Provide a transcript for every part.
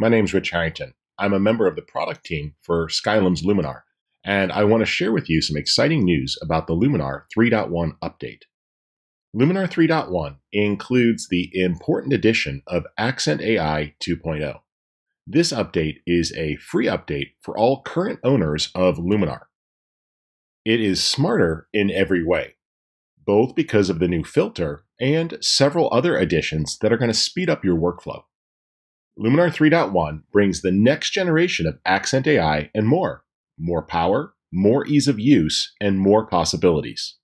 My name's Rich Harrington. I'm a member of the product team for Skylum's Luminar, and I want to share with you some exciting news about the Luminar 3.1 update. Luminar 3.1 includes the important addition of Accent AI 2.0. This update is a free update for all current owners of Luminar. It is smarter in every way, both because of the new filter and several other additions that are going to speed up your workflow. Luminar 3.1 brings the next generation of Accent AI and more more power, more ease of use, and more possibilities.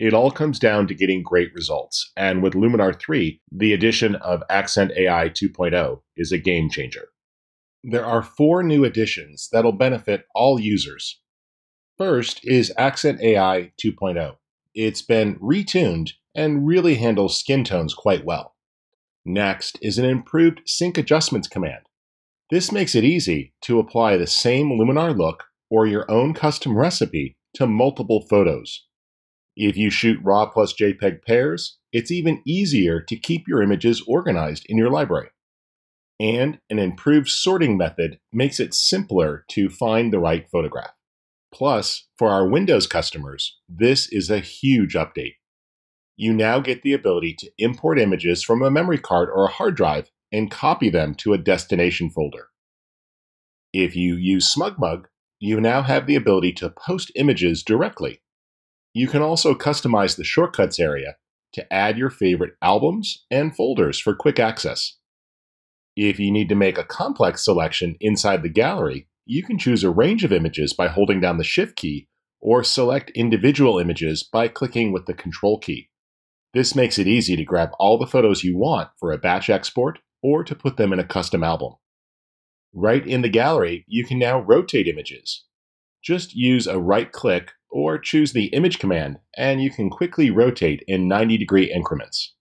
It all comes down to getting great results, and with Luminar 3, the addition of Accent AI 2.0 is a game changer. There are four new additions that'll benefit all users. First is Accent AI 2.0. It's been retuned and really handles skin tones quite well. Next is an improved sync adjustments command. This makes it easy to apply the same Luminar look or your own custom recipe to multiple photos. If you shoot RAW plus JPEG pairs, it's even easier to keep your images organized in your library. And an improved sorting method makes it simpler to find the right photograph. Plus, for our Windows customers, this is a huge update you now get the ability to import images from a memory card or a hard drive and copy them to a destination folder. If you use SmugMug, you now have the ability to post images directly. You can also customize the shortcuts area to add your favorite albums and folders for quick access. If you need to make a complex selection inside the gallery, you can choose a range of images by holding down the Shift key or select individual images by clicking with the Control key. This makes it easy to grab all the photos you want for a batch export or to put them in a custom album. Right in the gallery, you can now rotate images. Just use a right click or choose the image command and you can quickly rotate in 90 degree increments.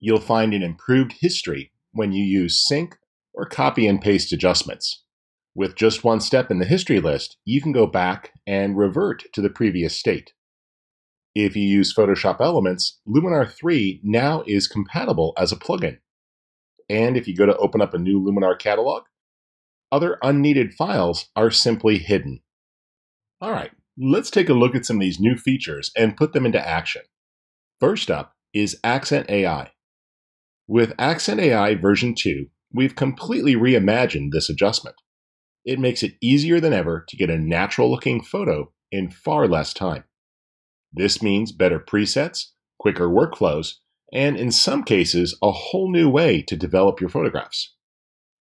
You'll find an improved history when you use sync or copy and paste adjustments. With just one step in the history list, you can go back and revert to the previous state. If you use Photoshop Elements, Luminar 3 now is compatible as a plugin. And if you go to open up a new Luminar catalog, other unneeded files are simply hidden. All right, let's take a look at some of these new features and put them into action. First up is Accent AI. With Accent AI version 2, we've completely reimagined this adjustment. It makes it easier than ever to get a natural looking photo in far less time. This means better presets, quicker workflows, and in some cases, a whole new way to develop your photographs.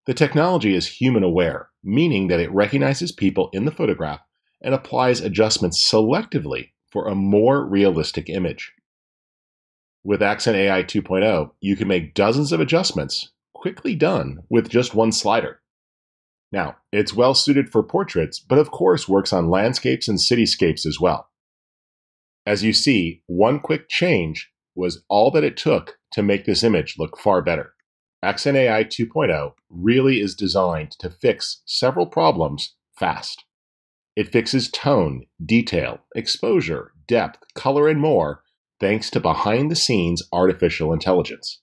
The technology is human aware, meaning that it recognizes people in the photograph and applies adjustments selectively for a more realistic image. With Accent AI 2.0, you can make dozens of adjustments quickly done with just one slider. Now, it's well suited for portraits, but of course works on landscapes and cityscapes as well. As you see, one quick change was all that it took to make this image look far better. Accent AI 2.0 really is designed to fix several problems fast. It fixes tone, detail, exposure, depth, color, and more thanks to behind the scenes artificial intelligence.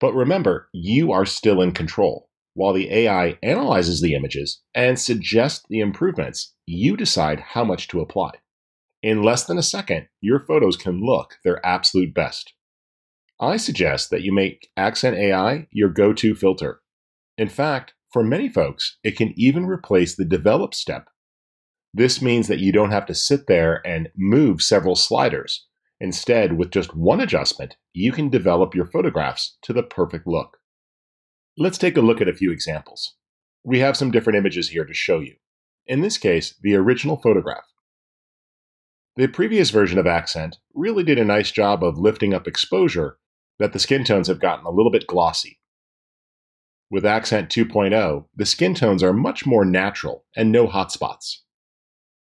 But remember, you are still in control. While the AI analyzes the images and suggests the improvements, you decide how much to apply. In less than a second, your photos can look their absolute best. I suggest that you make Accent AI your go to filter. In fact, for many folks, it can even replace the develop step. This means that you don't have to sit there and move several sliders. Instead, with just one adjustment, you can develop your photographs to the perfect look. Let's take a look at a few examples. We have some different images here to show you. In this case, the original photograph. The previous version of Accent really did a nice job of lifting up exposure that the skin tones have gotten a little bit glossy. With Accent 2.0, the skin tones are much more natural and no hotspots.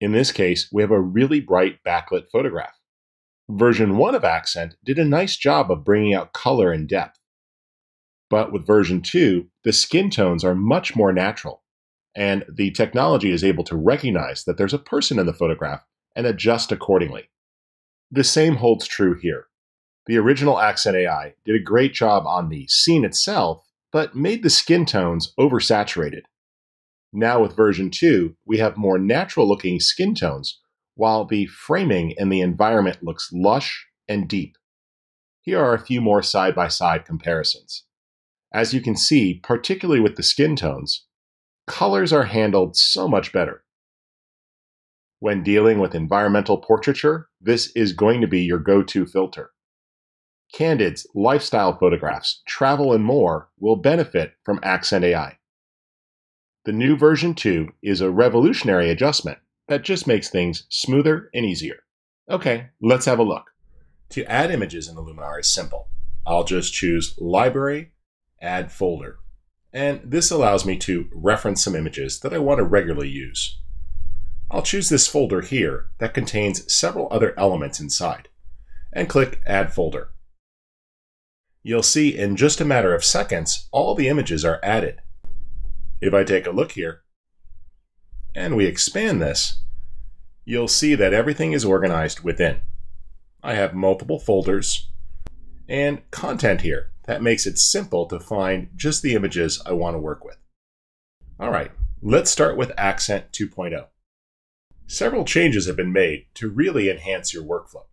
In this case, we have a really bright backlit photograph. Version 1 of Accent did a nice job of bringing out color and depth. But with version 2, the skin tones are much more natural, and the technology is able to recognize that there's a person in the photograph and adjust accordingly. The same holds true here. The original Accent AI did a great job on the scene itself but made the skin tones oversaturated. Now with version 2, we have more natural looking skin tones, while the framing and the environment looks lush and deep. Here are a few more side by side comparisons. As you can see, particularly with the skin tones, colors are handled so much better. When dealing with environmental portraiture, this is going to be your go-to filter. Candids, lifestyle photographs, travel, and more will benefit from Accent AI. The new version 2 is a revolutionary adjustment that just makes things smoother and easier. Okay, let's have a look. To add images in the Luminar is simple. I'll just choose Library, Add Folder. And this allows me to reference some images that I want to regularly use. I'll choose this folder here that contains several other elements inside, and click Add Folder. You'll see in just a matter of seconds, all the images are added. If I take a look here, and we expand this, you'll see that everything is organized within. I have multiple folders and content here that makes it simple to find just the images I want to work with. All right, let's start with Accent 2.0. Several changes have been made to really enhance your workflow.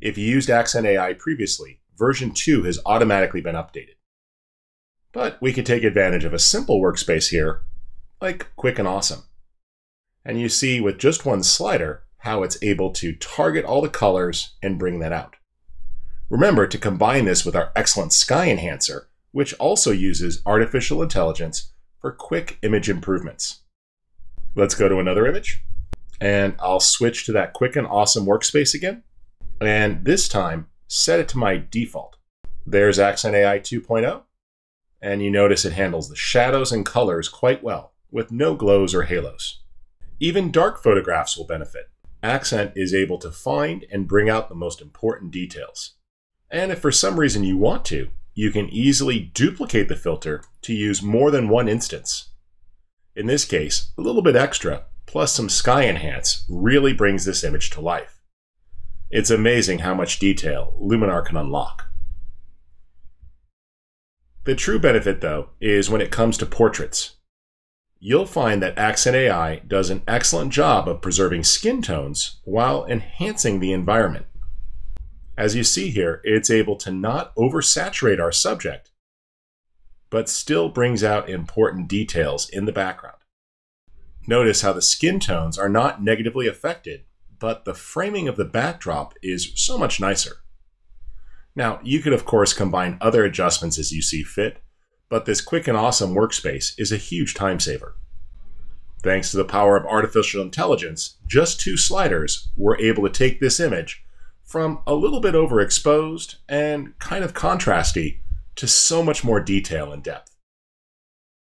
If you used Accent AI previously, version 2 has automatically been updated. But we could take advantage of a simple workspace here, like Quick and Awesome. And you see with just one slider how it's able to target all the colors and bring that out. Remember to combine this with our excellent Sky Enhancer, which also uses artificial intelligence for quick image improvements. Let's go to another image, and I'll switch to that quick and awesome workspace again. And this time, set it to my default. There's Accent AI 2.0, and you notice it handles the shadows and colors quite well, with no glows or halos. Even dark photographs will benefit. Accent is able to find and bring out the most important details. And if for some reason you want to, you can easily duplicate the filter to use more than one instance. In this case, a little bit extra, plus some sky enhance, really brings this image to life. It's amazing how much detail Luminar can unlock. The true benefit, though, is when it comes to portraits you'll find that Accent AI does an excellent job of preserving skin tones while enhancing the environment. As you see here, it's able to not oversaturate our subject, but still brings out important details in the background. Notice how the skin tones are not negatively affected, but the framing of the backdrop is so much nicer. Now, you could of course combine other adjustments as you see fit, but this quick and awesome workspace is a huge time saver. Thanks to the power of artificial intelligence, just two sliders were able to take this image from a little bit overexposed and kind of contrasty to so much more detail and depth.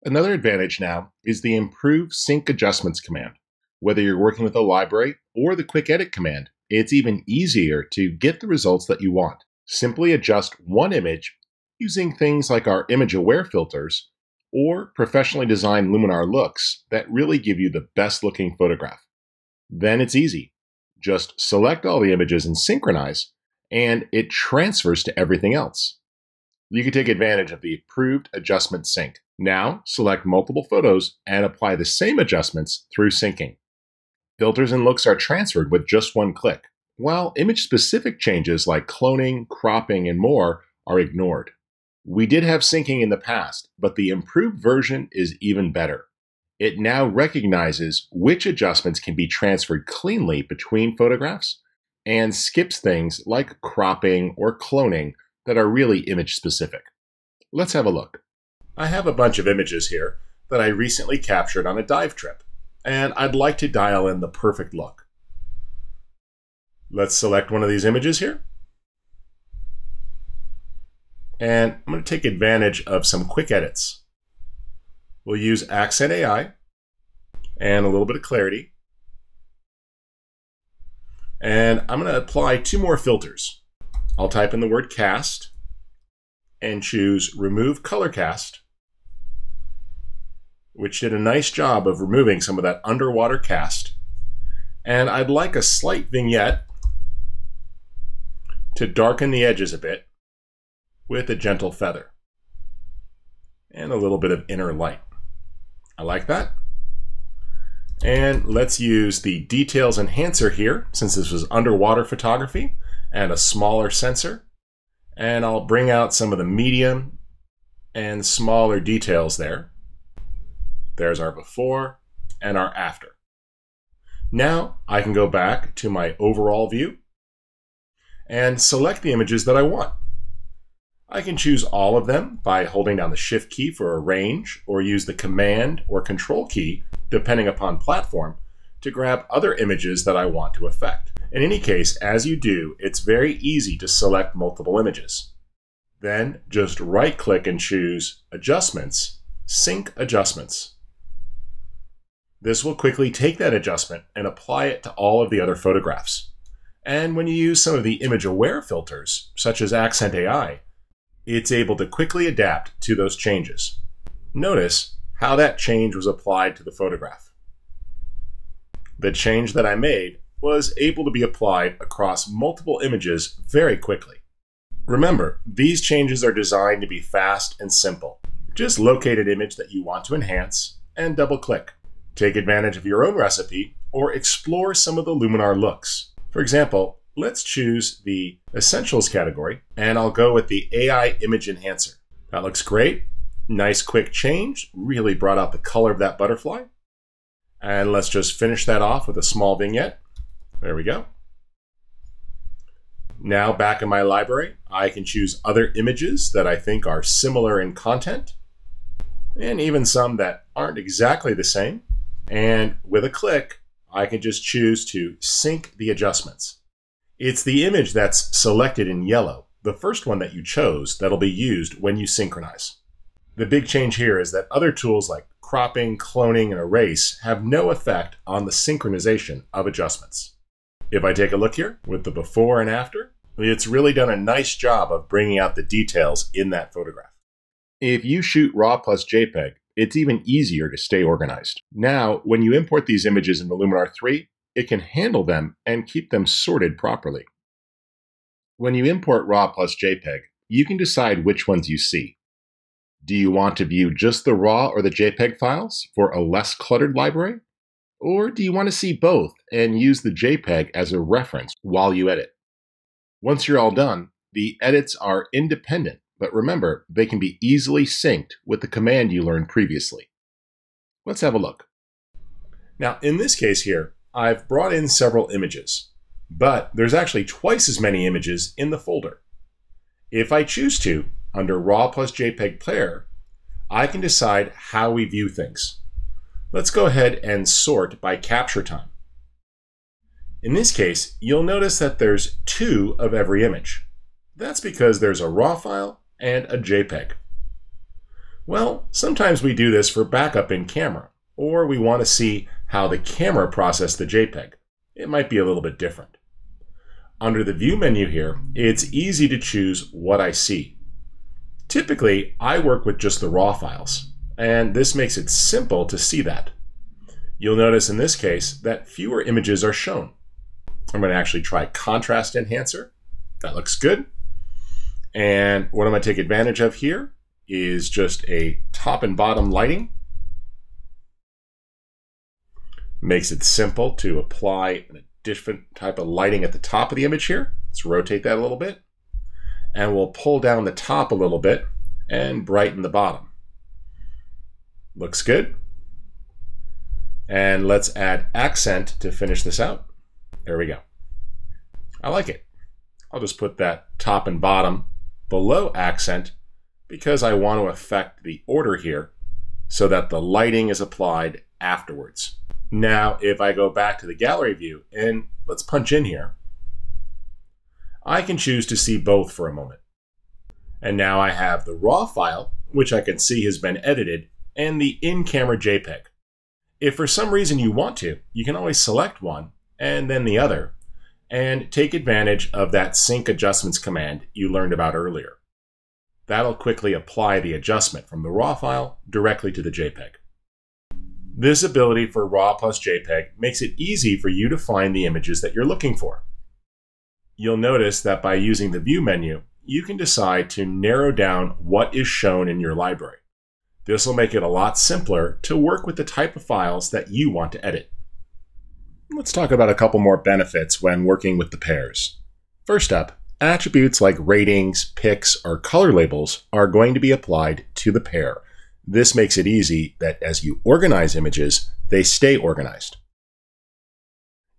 Another advantage now is the improved sync adjustments command. Whether you're working with a library or the quick edit command, it's even easier to get the results that you want. Simply adjust one image using things like our image aware filters or professionally designed Luminar looks that really give you the best looking photograph. Then it's easy. Just select all the images and synchronize, and it transfers to everything else. You can take advantage of the approved adjustment sync. Now, select multiple photos and apply the same adjustments through syncing. Filters and looks are transferred with just one click, while image specific changes like cloning, cropping, and more are ignored. We did have syncing in the past, but the improved version is even better. It now recognizes which adjustments can be transferred cleanly between photographs and skips things like cropping or cloning that are really image specific. Let's have a look. I have a bunch of images here that I recently captured on a dive trip, and I'd like to dial in the perfect look. Let's select one of these images here and I'm going to take advantage of some quick edits. We'll use Accent AI and a little bit of clarity. And I'm going to apply two more filters. I'll type in the word cast and choose remove color cast, which did a nice job of removing some of that underwater cast. And I'd like a slight vignette to darken the edges a bit with a gentle feather. and a little bit of inner light. I like that. And let's use the details enhancer here, since this was underwater photography, and a smaller sensor. And I'll bring out some of the medium and smaller details there. There's our before and our after. Now I can go back to my overall view and select the images that I want. I can choose all of them by holding down the Shift key for arrange or use the Command or Control key, depending upon platform, to grab other images that I want to affect. In any case, as you do, it's very easy to select multiple images. Then just right click and choose Adjustments, Sync Adjustments. This will quickly take that adjustment and apply it to all of the other photographs. And when you use some of the image aware filters, such as Accent AI, it's able to quickly adapt to those changes. Notice how that change was applied to the photograph. The change that I made was able to be applied across multiple images very quickly. Remember, these changes are designed to be fast and simple. Just locate an image that you want to enhance and double click. Take advantage of your own recipe or explore some of the Luminar looks. For example, let's choose the Essentials category, and I'll go with the AI Image Enhancer. That looks great. Nice quick change, really brought out the color of that butterfly. And let's just finish that off with a small vignette. There we go. Now back in my library, I can choose other images that I think are similar in content, and even some that aren't exactly the same. And with a click, I can just choose to sync the adjustments. It's the image that's selected in yellow, the first one that you chose, that'll be used when you synchronize. The big change here is that other tools like cropping, cloning, and erase have no effect on the synchronization of adjustments. If I take a look here with the before and after, it's really done a nice job of bringing out the details in that photograph. If you shoot RAW plus JPEG, it's even easier to stay organized. Now, when you import these images into Luminar 3, it can handle them and keep them sorted properly. When you import RAW plus JPEG, you can decide which ones you see. Do you want to view just the RAW or the JPEG files for a less cluttered library? Or do you want to see both and use the JPEG as a reference while you edit? Once you're all done, the edits are independent but remember, they can be easily synced with the command you learned previously. Let's have a look. Now, in this case here, I've brought in several images, but there's actually twice as many images in the folder. If I choose to, under RAW plus JPEG Player, I can decide how we view things. Let's go ahead and sort by capture time. In this case, you'll notice that there's two of every image. That's because there's a RAW file and a JPEG. Well, sometimes we do this for backup in camera, or we want to see how the camera processed the JPEG. It might be a little bit different. Under the View menu here, it's easy to choose what I see. Typically, I work with just the RAW files, and this makes it simple to see that. You'll notice in this case that fewer images are shown. I'm going to actually try Contrast Enhancer. That looks good. And what I'm going to take advantage of here is just a top and bottom lighting. Makes it simple to apply a different type of lighting at the top of the image here. Let's rotate that a little bit. And we'll pull down the top a little bit and mm. brighten the bottom. Looks good. And let's add accent to finish this out. There we go. I like it. I'll just put that top and bottom below accent because I want to affect the order here so that the lighting is applied afterwards. Now, if I go back to the gallery view and let's punch in here, I can choose to see both for a moment. And now I have the RAW file, which I can see has been edited, and the in-camera JPEG. If for some reason you want to, you can always select one and then the other, and take advantage of that sync adjustments command you learned about earlier. That'll quickly apply the adjustment from the RAW file directly to the JPEG. This ability for RAW plus JPEG makes it easy for you to find the images that you're looking for. You'll notice that by using the View menu, you can decide to narrow down what is shown in your library. This will make it a lot simpler to work with the type of files that you want to edit. Let's talk about a couple more benefits when working with the pairs. First up, attributes like ratings, pics, or color labels are going to be applied to the pair. This makes it easy that as you organize images, they stay organized.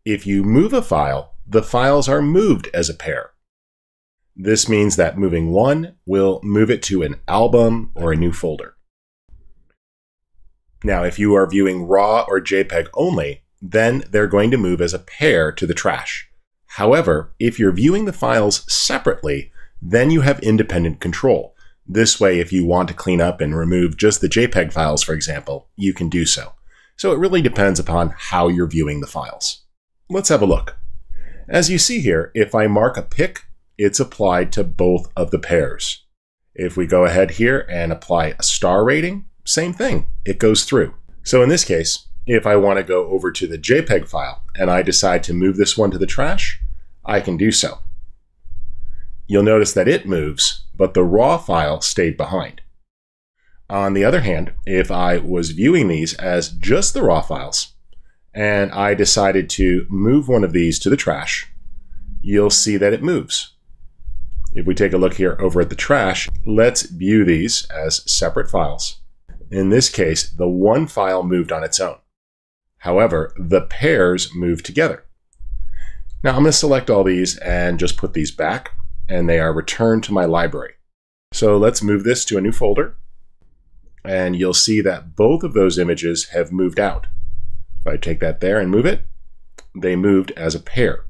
If you move a file, the files are moved as a pair. This means that moving one will move it to an album or a new folder. Now, if you are viewing RAW or JPEG only, then they're going to move as a pair to the trash. However, if you're viewing the files separately, then you have independent control. This way, if you want to clean up and remove just the JPEG files, for example, you can do so. So it really depends upon how you're viewing the files. Let's have a look. As you see here, if I mark a pick, it's applied to both of the pairs. If we go ahead here and apply a star rating, same thing, it goes through. So in this case, if I want to go over to the JPEG file and I decide to move this one to the trash, I can do so. You'll notice that it moves, but the raw file stayed behind. On the other hand, if I was viewing these as just the raw files, and I decided to move one of these to the trash, you'll see that it moves. If we take a look here over at the trash, let's view these as separate files. In this case, the one file moved on its own. However, the pairs move together. Now I'm going to select all these and just put these back, and they are returned to my library. So let's move this to a new folder, and you'll see that both of those images have moved out. If I take that there and move it, they moved as a pair.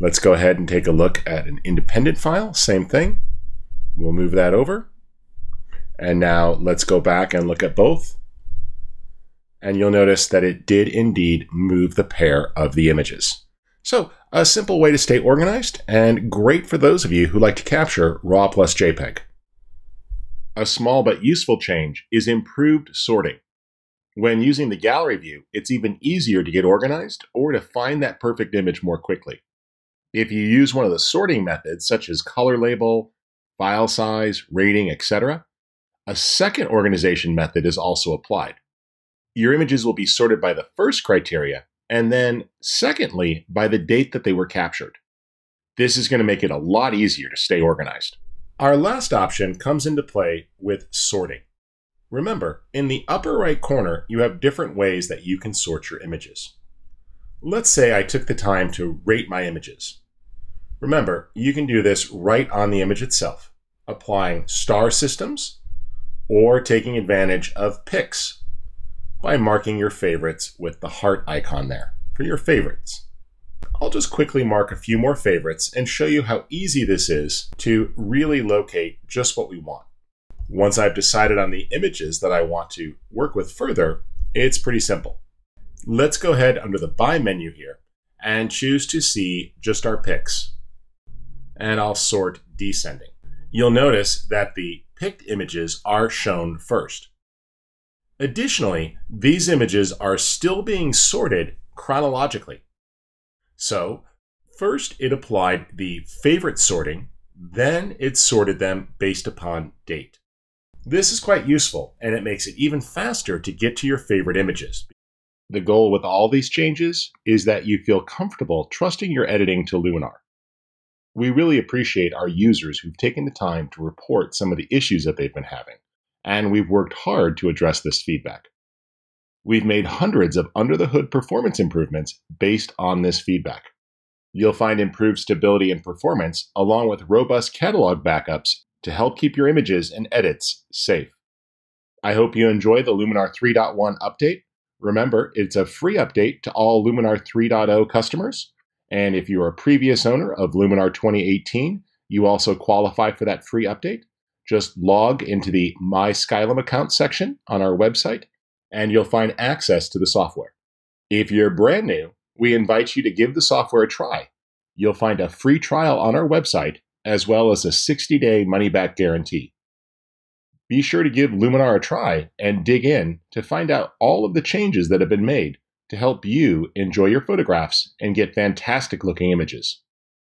Let's go ahead and take a look at an independent file, same thing. We'll move that over. And now let's go back and look at both and you'll notice that it did indeed move the pair of the images. So, a simple way to stay organized, and great for those of you who like to capture RAW plus JPEG. A small but useful change is improved sorting. When using the gallery view, it's even easier to get organized or to find that perfect image more quickly. If you use one of the sorting methods, such as color label, file size, rating, etc., a second organization method is also applied your images will be sorted by the first criteria, and then secondly, by the date that they were captured. This is going to make it a lot easier to stay organized. Our last option comes into play with sorting. Remember, in the upper right corner, you have different ways that you can sort your images. Let's say I took the time to rate my images. Remember, you can do this right on the image itself, applying star systems or taking advantage of pics by marking your favorites with the heart icon there for your favorites. I'll just quickly mark a few more favorites and show you how easy this is to really locate just what we want. Once I've decided on the images that I want to work with further, it's pretty simple. Let's go ahead under the By menu here and choose to see just our pics. And I'll sort descending. You'll notice that the picked images are shown first. Additionally, these images are still being sorted chronologically. So, first it applied the favorite sorting, then it sorted them based upon date. This is quite useful, and it makes it even faster to get to your favorite images. The goal with all these changes is that you feel comfortable trusting your editing to Luminar. We really appreciate our users who've taken the time to report some of the issues that they've been having and we've worked hard to address this feedback. We've made hundreds of under the hood performance improvements based on this feedback. You'll find improved stability and performance along with robust catalog backups to help keep your images and edits safe. I hope you enjoy the Luminar 3.1 update. Remember, it's a free update to all Luminar 3.0 customers. And if you're a previous owner of Luminar 2018, you also qualify for that free update just log into the My Skylum account section on our website, and you'll find access to the software. If you're brand new, we invite you to give the software a try. You'll find a free trial on our website, as well as a 60 day money back guarantee. Be sure to give Luminar a try and dig in to find out all of the changes that have been made to help you enjoy your photographs and get fantastic looking images.